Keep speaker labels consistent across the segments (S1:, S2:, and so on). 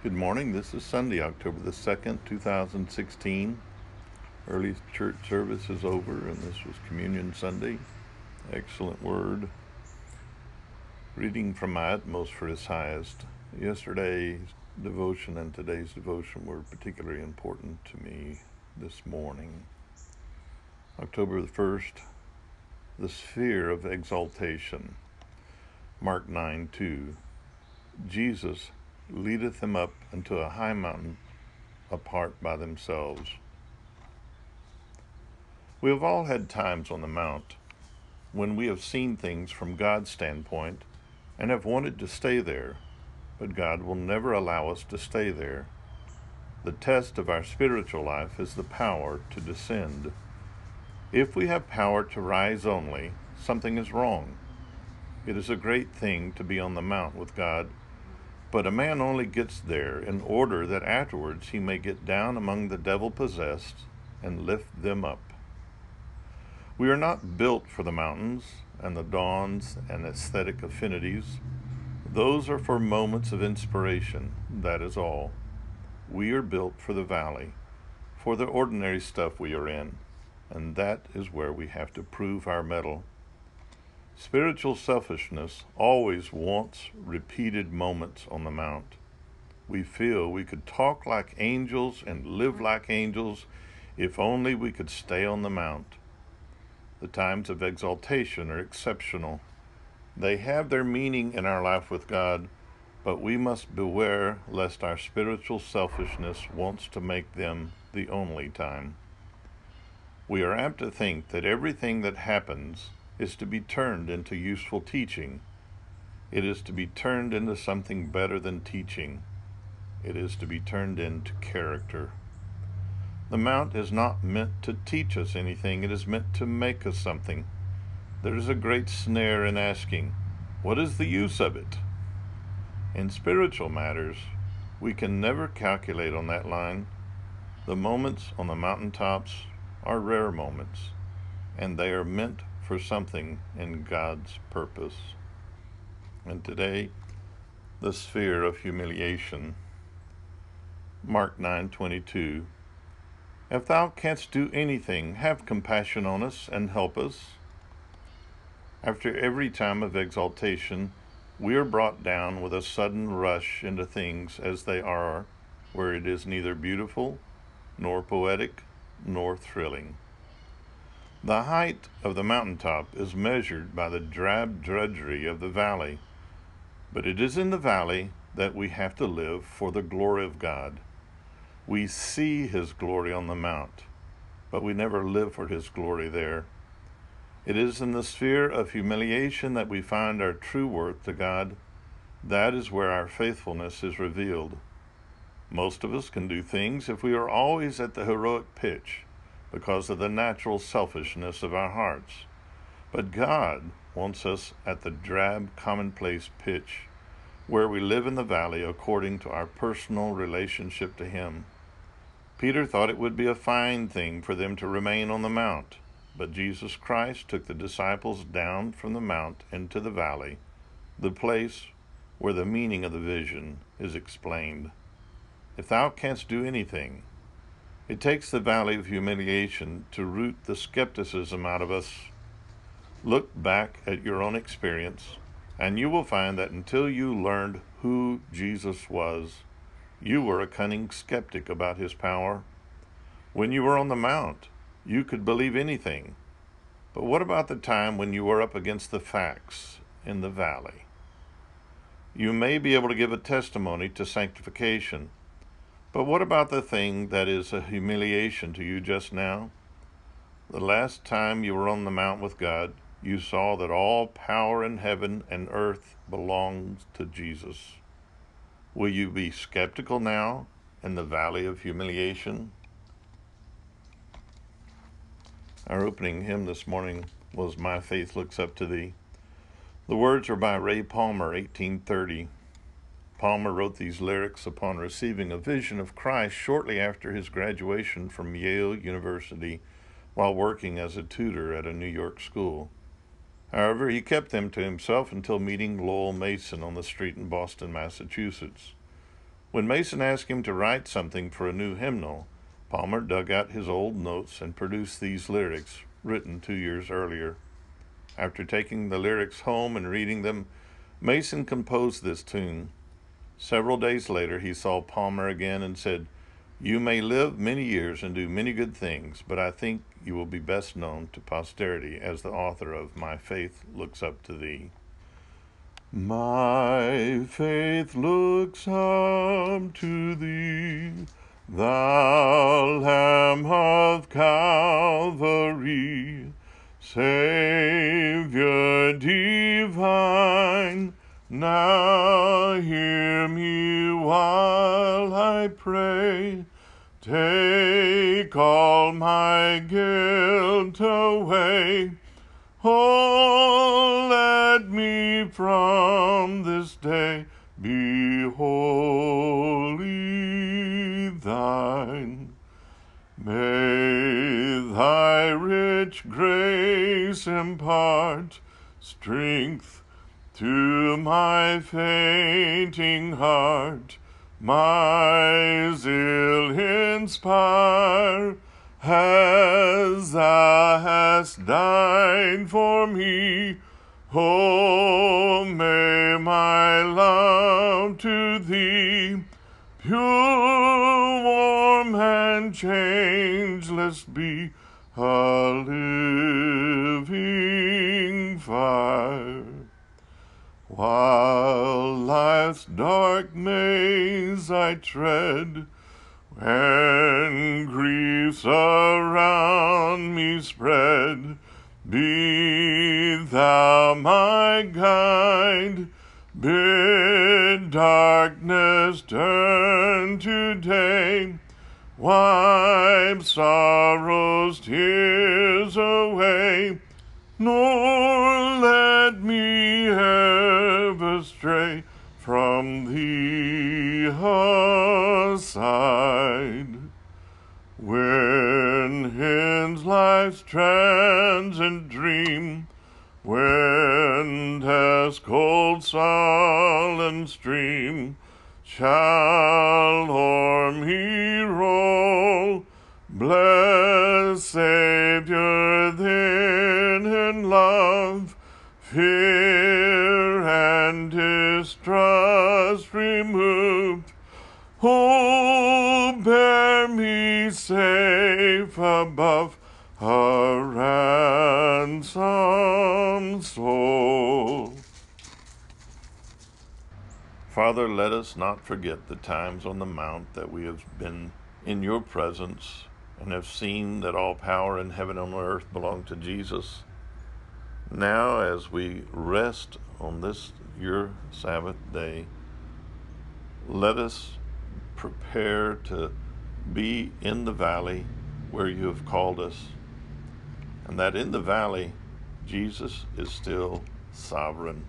S1: Good morning. This is Sunday, October the 2nd, 2016. Early church service is over, and this was Communion Sunday. Excellent word. Reading from my utmost for his highest. Yesterday's devotion and today's devotion were particularly important to me this morning. October the 1st, the sphere of exaltation. Mark 9 2. Jesus leadeth them up unto a high mountain apart by themselves. We have all had times on the mount when we have seen things from God's standpoint and have wanted to stay there, but God will never allow us to stay there. The test of our spiritual life is the power to descend. If we have power to rise only, something is wrong. It is a great thing to be on the mount with God but a man only gets there in order that afterwards he may get down among the devil possessed and lift them up. We are not built for the mountains and the dawns and aesthetic affinities. Those are for moments of inspiration, that is all. We are built for the valley, for the ordinary stuff we are in, and that is where we have to prove our mettle. Spiritual selfishness always wants repeated moments on the mount. We feel we could talk like angels and live mm-hmm. like angels if only we could stay on the mount. The times of exaltation are exceptional. They have their meaning in our life with God, but we must beware lest our spiritual selfishness wants to make them the only time. We are apt to think that everything that happens is to be turned into useful teaching. It is to be turned into something better than teaching. It is to be turned into character. The Mount is not meant to teach us anything, it is meant to make us something. There is a great snare in asking, What is the use of it? In spiritual matters, we can never calculate on that line. The moments on the mountain tops are rare moments, and they are meant for something in God's purpose. And today, the sphere of humiliation. Mark 9:22 If thou canst do anything, have compassion on us and help us. After every time of exaltation, we are brought down with a sudden rush into things as they are, where it is neither beautiful, nor poetic, nor thrilling. The height of the mountaintop is measured by the drab drudgery of the valley, but it is in the valley that we have to live for the glory of God. We see His glory on the mount, but we never live for His glory there. It is in the sphere of humiliation that we find our true worth to God. That is where our faithfulness is revealed. Most of us can do things if we are always at the heroic pitch because of the natural selfishness of our hearts. But God wants us at the drab, commonplace pitch where we live in the valley according to our personal relationship to Him. Peter thought it would be a fine thing for them to remain on the mount, but Jesus Christ took the disciples down from the mount into the valley, the place where the meaning of the vision is explained. If thou canst do anything, it takes the valley of humiliation to root the skepticism out of us. Look back at your own experience, and you will find that until you learned who Jesus was, you were a cunning skeptic about his power. When you were on the mount, you could believe anything. But what about the time when you were up against the facts in the valley? You may be able to give a testimony to sanctification but what about the thing that is a humiliation to you just now? The last time you were on the mount with God, you saw that all power in heaven and earth belongs to Jesus. Will you be skeptical now in the valley of humiliation? Our opening hymn this morning was My Faith Looks Up to Thee. The words are by Ray Palmer, 1830. Palmer wrote these lyrics upon receiving a vision of Christ shortly after his graduation from Yale University while working as a tutor at a New York school. However, he kept them to himself until meeting Lowell Mason on the street in Boston, Massachusetts. When Mason asked him to write something for a new hymnal, Palmer dug out his old notes and produced these lyrics, written two years earlier. After taking the lyrics home and reading them, Mason composed this tune. Several days later, he saw Palmer again and said, You may live many years and do many good things, but I think you will be best known to posterity as the author of My Faith Looks Up to Thee. My faith looks up to thee, thou Lamb of Calvary, Savior divine. Now hear me while I pray. Take all my guilt away. Oh, let me from this day be wholly thine. May thy rich grace impart strength to my fainting heart, my zeal inspire, as thou hast died for me. Oh, may my love to thee, pure, warm, and changeless be, a living fire. While life's dark maze I tread, when griefs around me spread, be thou my guide, bid darkness turn to day, wipe sorrow's tears away, nor sullen stream shall o'er me roll, blessed Savior, then in love, fear and distrust removed, oh, bear me safe above a ransomed soul. Father, let us not forget the times on the mount that we have been in your presence and have seen that all power in heaven and on earth belong to Jesus. Now, as we rest on this your Sabbath day, let us prepare to be in the valley where you have called us, and that in the valley, Jesus is still sovereign.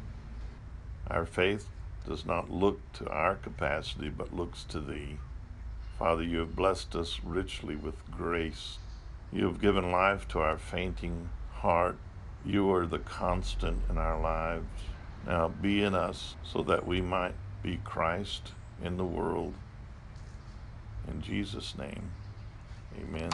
S1: Our faith does not look to our capacity, but looks to Thee. Father, you have blessed us richly with grace. You have given life to our fainting heart. You are the constant in our lives. Now be in us so that we might be Christ in the world. In Jesus' name, amen.